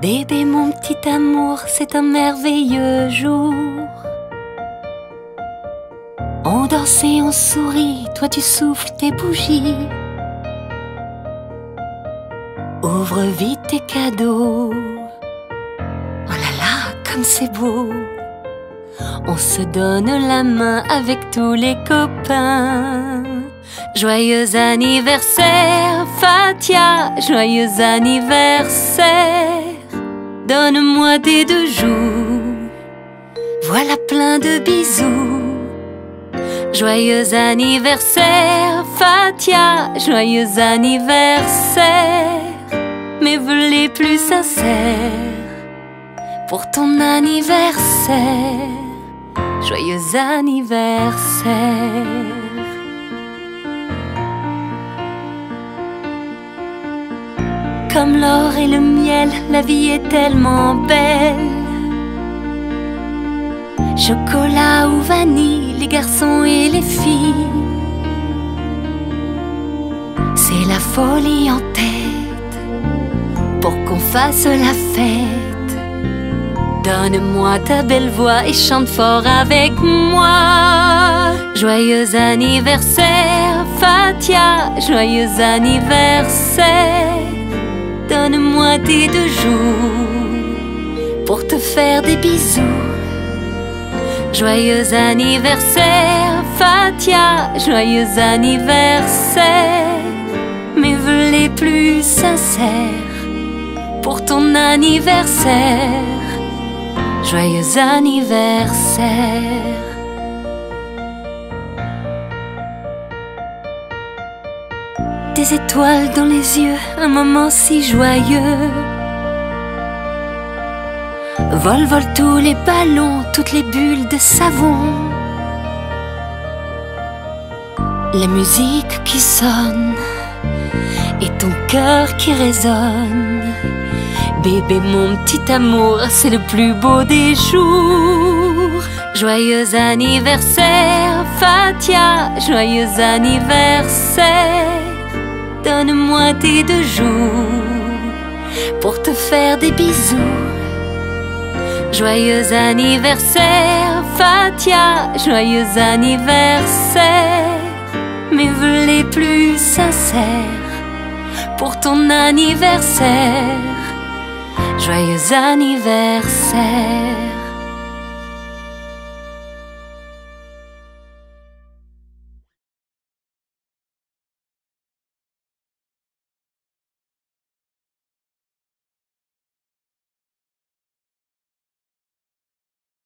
Bébé, mon petit amour, c'est un merveilleux jour. On danse et on sourit, toi tu souffles tes bougies. Ouvre vite tes cadeaux. Oh là là, comme c'est beau. On se donne la main avec tous les copains. Joyeux anniversaire, Fatia, joyeux anniversaire. Des deux jours, voilà plein de bisous. Joyeux anniversaire, Fatia, joyeux anniversaire. Mes les plus sincères pour ton anniversaire. Joyeux anniversaire. Comme l'or et le miel, la vie est tellement belle. Chocolat ou vanille, les garçons et les filles. C'est la folie en tête pour qu'on fasse la fête. Donne-moi ta belle voix et chante fort avec moi. Joyeux anniversaire, Fatia, joyeux anniversaire. Donne-moi tes deux jours pour te faire des bisous. Joyeux anniversaire, Fatia, joyeux anniversaire. Mes vœux les plus sincères pour ton anniversaire. Joyeux anniversaire. Des étoiles dans les yeux, un moment si joyeux. Vol, vol tous les ballons, toutes les bulles de savon. La musique qui sonne et ton cœur qui résonne. Bébé, mon petit amour, c'est le plus beau des jours. Joyeux anniversaire, Fatia, joyeux anniversaire. Donne-moi tes deux jours pour te faire des bisous. Joyeux anniversaire, Fatia, joyeux anniversaire. Mes vœux les plus sincères pour ton anniversaire. Joyeux anniversaire.